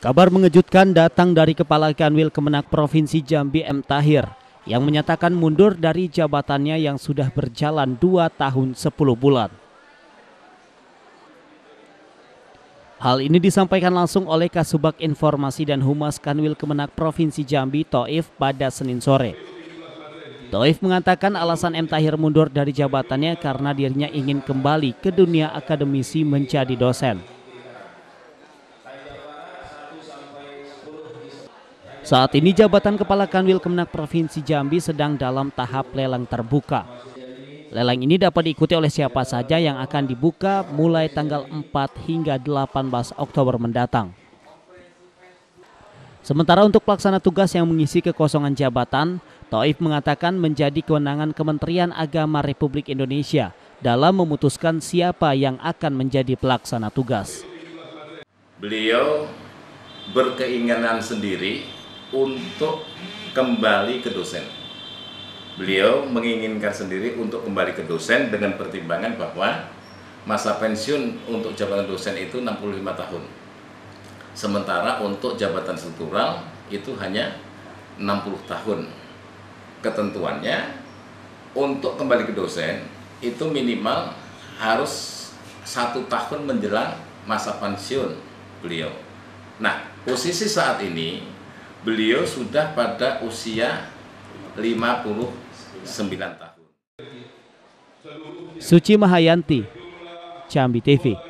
Kabar mengejutkan datang dari Kepala Kanwil Kemenak Provinsi Jambi M. Tahir yang menyatakan mundur dari jabatannya yang sudah berjalan 2 tahun 10 bulan. Hal ini disampaikan langsung oleh Kasubag Informasi dan Humas Kanwil Kemenak Provinsi Jambi Toif pada Senin sore. Toif mengatakan alasan M. Tahir mundur dari jabatannya karena dirinya ingin kembali ke dunia akademisi menjadi dosen. Saat ini jabatan Kepala Kanwil Kemenak Provinsi Jambi sedang dalam tahap lelang terbuka. Lelang ini dapat diikuti oleh siapa saja yang akan dibuka mulai tanggal 4 hingga 18 Oktober mendatang. Sementara untuk pelaksana tugas yang mengisi kekosongan jabatan, Taif mengatakan menjadi kewenangan Kementerian Agama Republik Indonesia dalam memutuskan siapa yang akan menjadi pelaksana tugas. Beliau berkeinginan sendiri untuk kembali ke dosen. Beliau menginginkan sendiri untuk kembali ke dosen dengan pertimbangan bahwa masa pensiun untuk jabatan dosen itu 65 tahun. Sementara untuk jabatan struktural itu hanya 60 tahun. Ketentuannya untuk kembali ke dosen itu minimal harus satu tahun menjelang masa pensiun beliau. Nah, posisi saat ini beliau sudah pada usia 59 tahun. Suci Mahayanti, Jambi TV.